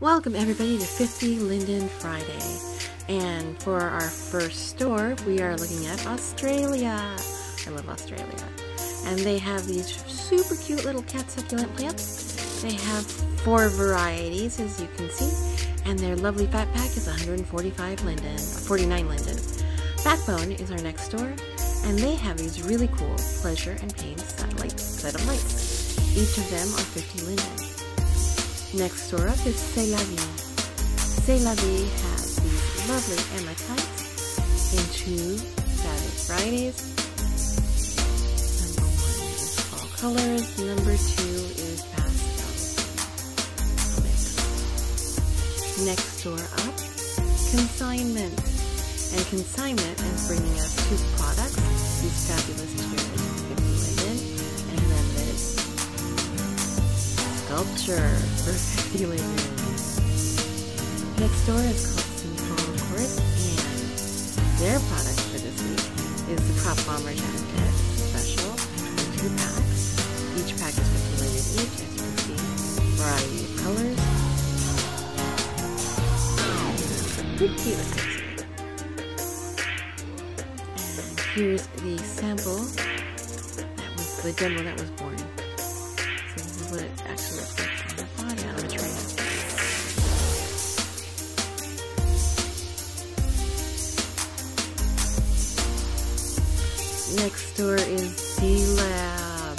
Welcome everybody to 50 Linden Friday. And for our first store, we are looking at Astralia. I love Astralia. And they have these super cute little cat succulent plants. They have four varieties, as you can see. And their lovely fat pack is 145 linden, 49 linden. Backbone is our next store. And they have these really cool pleasure and pain satellite set of lights. Each of them are 50 linden. Next door up is C'est la Vie. C'est la Vie has these lovely hematites in two fabulous varieties. Number one is fall colors, number two is pastel. Next door up, consignment. And consignment is bringing us two products, these fabulous chairs, sculpture for 50 linden. Next door is called Simple Court, and their product for this week is the Crop Bomber Jacket Special two packs. Each pack is 50 linden each, as you can see, variety of colors. Pretty cute. Here's the sample that was the demo that was born Next door is D-Lab.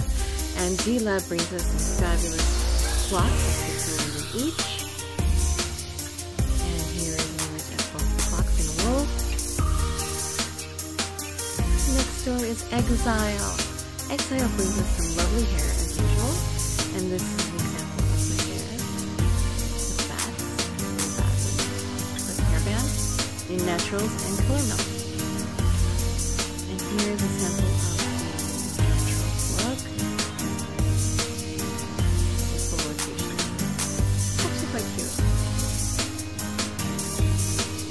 And D-Lab brings us these fabulous clocks, of each. And here is an of both the clocks in a row. Next door is Exile. Exile brings us some lovely hair as usual. And this is an example of my hair. The bats, with hairband in naturals and color milk. Here's a sample of the natural look. Full rotation. Actually quite cute.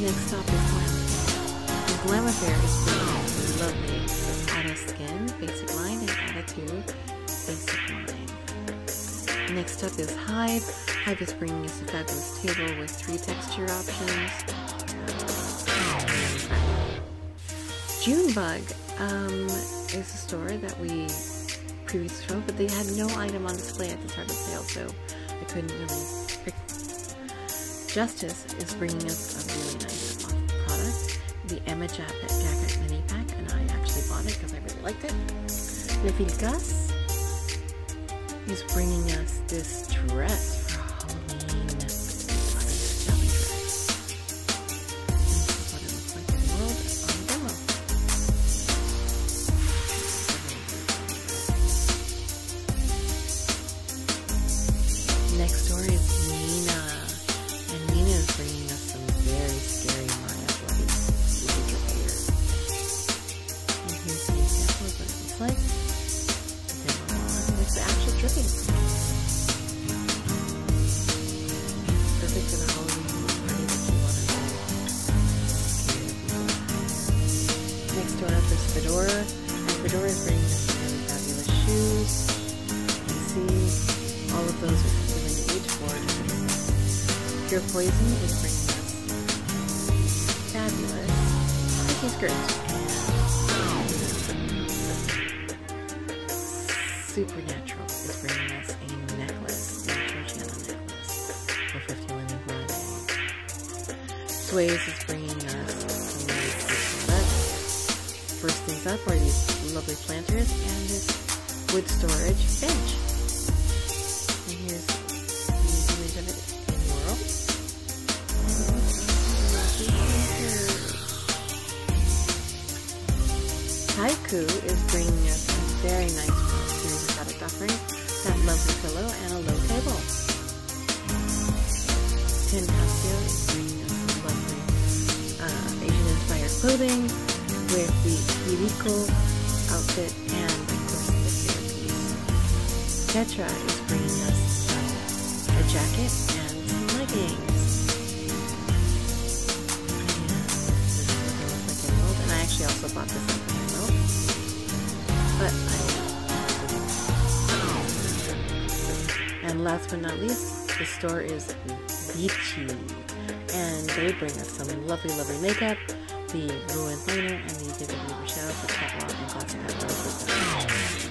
Next up is Glam. And Glam Affair is pretty lovely Atta Skin basic line and Attitude basic line. Next up is Hive. Hive is bringing us a fabulous table with three texture options. Junebug um, is a store that we previously showed, but they had no item on display at the start of sale, so I couldn't really pick. Justice is bringing us a really nice product, the Emma Jacket, Jacket Mini Pack, and I actually bought it because I really liked it. Le Fil Casse He's bringing us this dress Next door up is Phedora, and Phedora is bringing us some really fabulous shoes. You can see all of those are to each for Pure Poison is bringing us fabulous sticky skirts. Supernatural is bringing us a necklace, a Georgiana necklace for 50 Linden Friday. Sways is bringing us really First things up are these lovely planters and this wood storage bench. And here's the image of it in World. Taikou is bringing very nice offering that lovely pillow and a low table. Tentacio is bringing us some lovely uh, Asian-inspired clothing with the Yuriko outfit and, of course, the hairpiece. Tetra is bringing us a jacket and some leggings. And I actually also bought this last but not least, The store is Veechi, and they bring us some lovely, lovely makeup, the Ruined Liner, and the Vivid Weaver Shadow for Catwalk and Glossy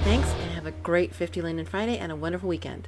Thanks, and have a great 50 Linden Friday and a wonderful weekend.